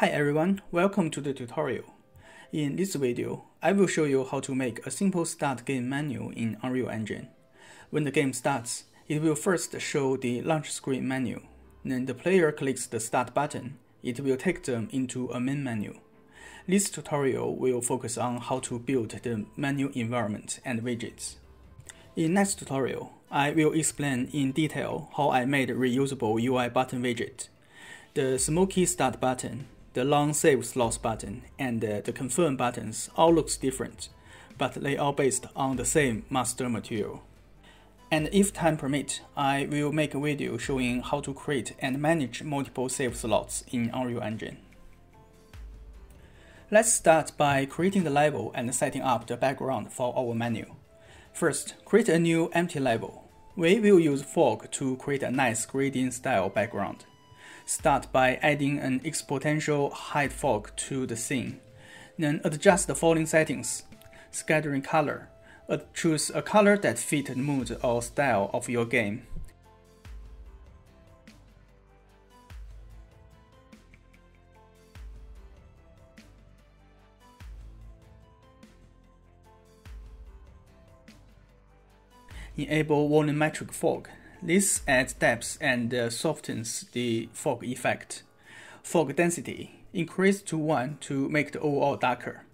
Hi everyone, welcome to the tutorial. In this video, I will show you how to make a simple start game menu in Unreal Engine. When the game starts, it will first show the launch screen menu. Then the player clicks the start button, it will take them into a main menu. This tutorial will focus on how to build the menu environment and widgets. In next tutorial, I will explain in detail how I made reusable UI button widget. The smoky start button, the long save slots button, and uh, the confirm buttons all looks different, but they are based on the same master material. And if time permit, I will make a video showing how to create and manage multiple save slots in Unreal Engine. Let's start by creating the level and setting up the background for our menu. First, create a new empty level. We will use fog to create a nice gradient style background. Start by adding an exponential height fog to the scene. Then adjust the following settings. Scattering color. Uh, choose a color that fits the mood or style of your game. Enable volumetric fog. This adds depth and uh, softens the fog effect. Fog density. Increase to 1 to make the overall darker.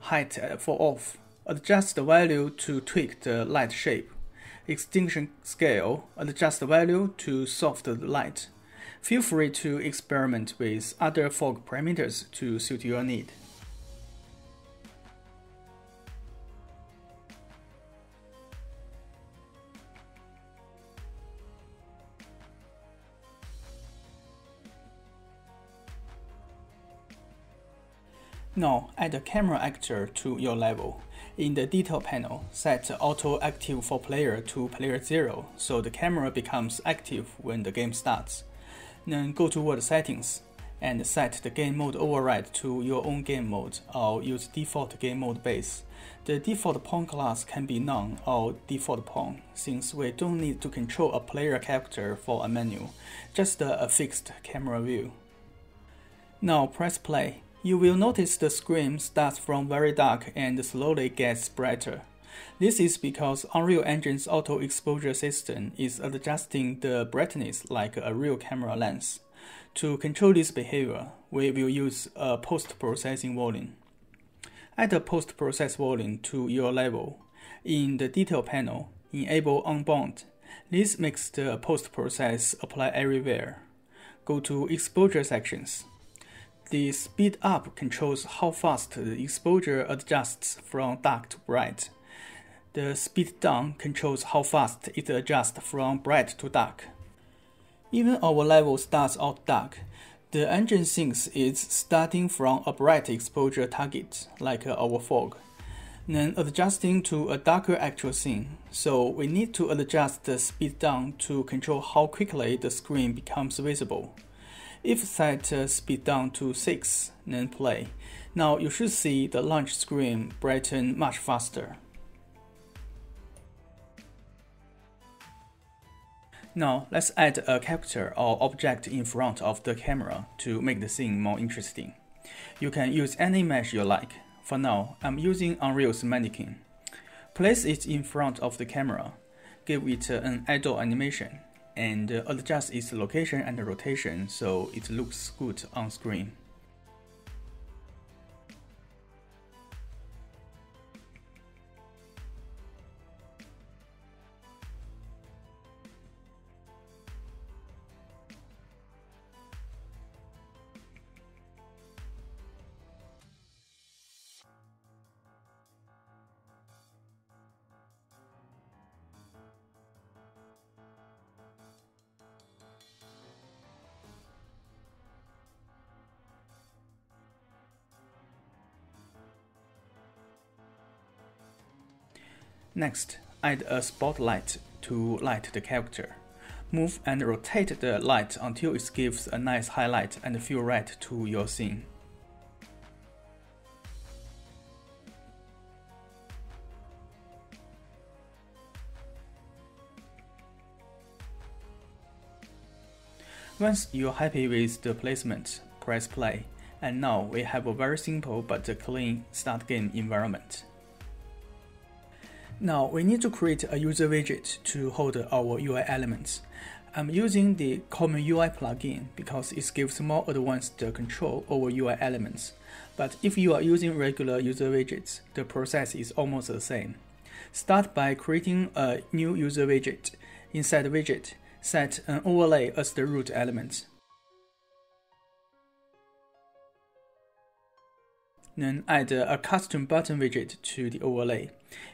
Height uh, falloff. Adjust the value to tweak the light shape. Extinction scale. Adjust the value to soften the light. Feel free to experiment with other fog parameters to suit your need. Now add a camera actor to your level. In the detail panel, set auto active for player to player 0 so the camera becomes active when the game starts. Then go to world settings and set the game mode override to your own game mode or use default game mode base. The default pawn class can be none or default pawn since we don't need to control a player character for a menu, just a fixed camera view. Now press play you will notice the screen starts from very dark and slowly gets brighter. This is because Unreal Engine's auto exposure system is adjusting the brightness like a real camera lens. To control this behavior, we will use a post-processing volume. Add a post-process volume to your level. In the detail panel, enable unbound. This makes the post-process apply everywhere. Go to exposure sections. The speed up controls how fast the exposure adjusts from dark to bright. The speed down controls how fast it adjusts from bright to dark. Even our level starts out dark, the engine thinks it's starting from a bright exposure target, like our fog, then adjusting to a darker actual scene, so we need to adjust the speed down to control how quickly the screen becomes visible. If set speed down to 6, then play. Now you should see the launch screen brighten much faster. Now let's add a character or object in front of the camera to make the scene more interesting. You can use any mesh you like. For now, I'm using Unreal's mannequin. Place it in front of the camera. Give it an idle animation and uh, adjust its location and rotation so it looks good on screen. Next, add a spotlight to light the character. Move and rotate the light until it gives a nice highlight and feel right to your scene. Once you're happy with the placement, press play And now we have a very simple but clean start game environment. Now we need to create a user widget to hold our UI elements. I'm using the Common UI plugin because it gives more advanced control over UI elements. But if you are using regular user widgets, the process is almost the same. Start by creating a new user widget. Inside the widget, set an overlay as the root element. Then add a custom button widget to the overlay.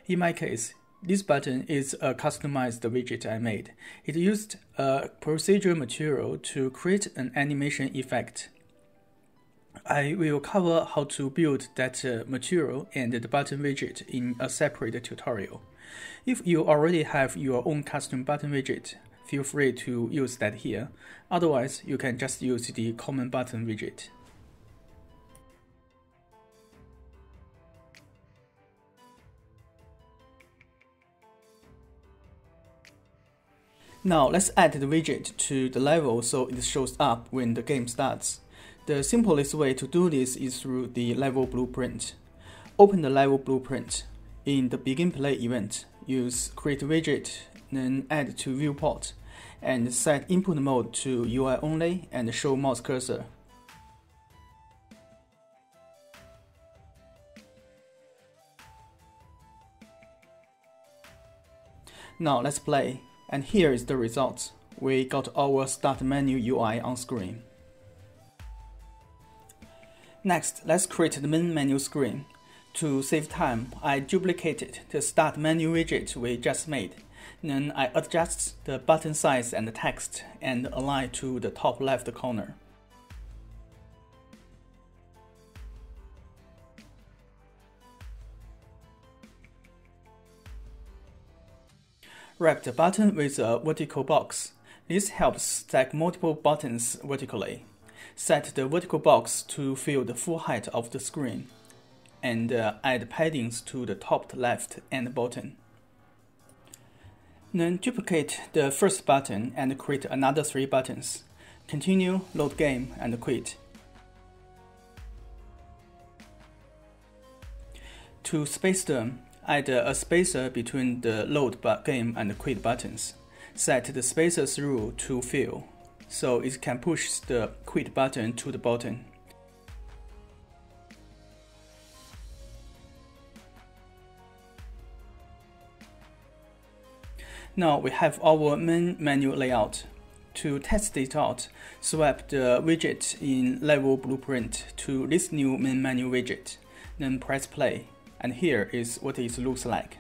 In my case, this button is a customized widget I made. It used a procedural material to create an animation effect. I will cover how to build that uh, material and the button widget in a separate tutorial. If you already have your own custom button widget, feel free to use that here. Otherwise, you can just use the common button widget. Now let's add the widget to the level so it shows up when the game starts. The simplest way to do this is through the level blueprint. Open the level blueprint. In the begin play event, use create widget, then add to viewport, and set input mode to UI only and show mouse cursor. Now let's play. And here is the result. We got our start menu UI on screen. Next, let's create the main menu screen. To save time, I duplicated the start menu widget we just made. Then I adjust the button size and the text and align to the top left corner. Wrap the button with a vertical box. This helps stack multiple buttons vertically. Set the vertical box to fill the full height of the screen. And uh, add paddings to the top left and bottom. Then duplicate the first button and create another three buttons. Continue, load game, and quit. To space them, Add a spacer between the load game and quit buttons. Set the spacers rule to fill, so it can push the quit button to the bottom. Now we have our main menu layout. To test it out, swap the widget in level blueprint to this new main menu widget, then press play and here is what it looks like.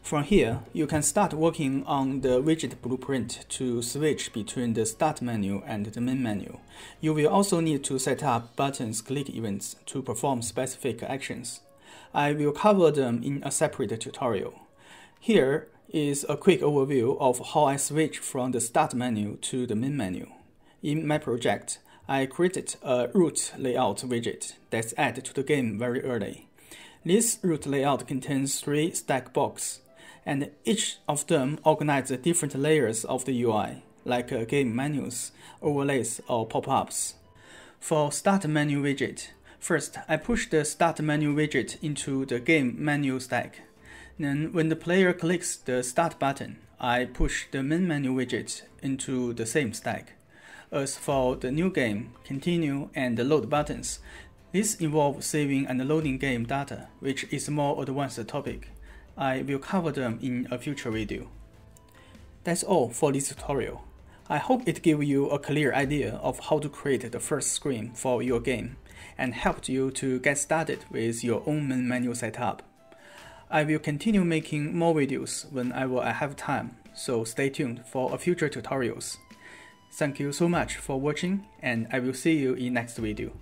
From here, you can start working on the widget blueprint to switch between the start menu and the main menu. You will also need to set up buttons click events to perform specific actions. I will cover them in a separate tutorial. Here is a quick overview of how I switch from the start menu to the main menu. In my project, I created a root layout widget that's added to the game very early. This root layout contains three stack boxes, and each of them organizes different layers of the UI, like uh, game menus, overlays, or pop-ups. For Start Menu widget, first I push the Start Menu widget into the game menu stack. Then when the player clicks the Start button, I push the main menu widget into the same stack. As for the new game, continue, and load buttons, this involves saving and loading game data, which is a more advanced topic. I will cover them in a future video. That's all for this tutorial. I hope it gave you a clear idea of how to create the first screen for your game and helped you to get started with your own main menu setup. I will continue making more videos whenever I have time, so stay tuned for a future tutorials. Thank you so much for watching and I will see you in next video.